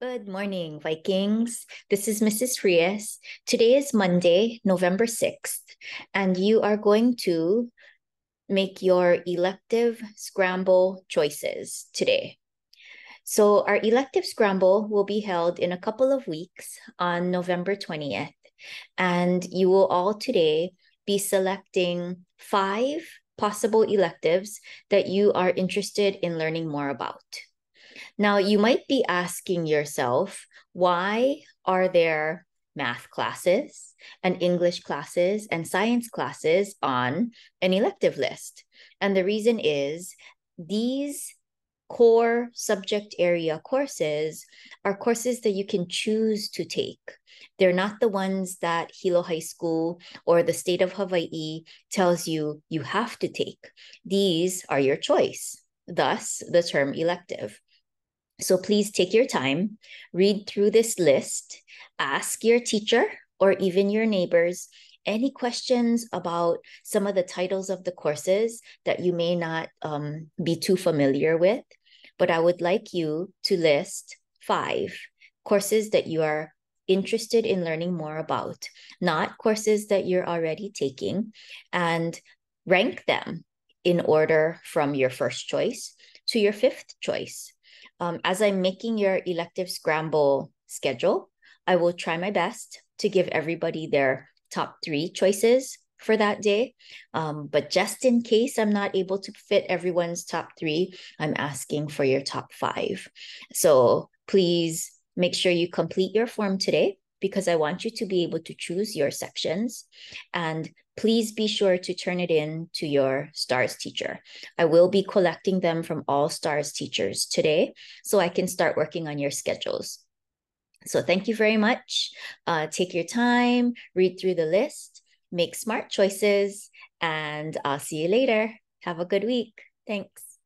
Good morning, Vikings. This is Mrs. Frias. Today is Monday, November 6th, and you are going to make your elective scramble choices today. So, our elective scramble will be held in a couple of weeks on November 20th, and you will all today be selecting five possible electives that you are interested in learning more about. Now, you might be asking yourself, why are there math classes and English classes and science classes on an elective list? And the reason is these core subject area courses are courses that you can choose to take. They're not the ones that Hilo High School or the state of Hawaii tells you you have to take. These are your choice, thus, the term elective. So please take your time, read through this list, ask your teacher or even your neighbors any questions about some of the titles of the courses that you may not um, be too familiar with. But I would like you to list five courses that you are interested in learning more about, not courses that you're already taking, and rank them in order from your first choice to your fifth choice um, as I'm making your elective scramble schedule, I will try my best to give everybody their top three choices for that day. Um, but just in case I'm not able to fit everyone's top three, I'm asking for your top five. So please make sure you complete your form today because I want you to be able to choose your sections. And please be sure to turn it in to your STARS teacher. I will be collecting them from all STARS teachers today so I can start working on your schedules. So thank you very much. Uh, take your time, read through the list, make smart choices, and I'll see you later. Have a good week. Thanks.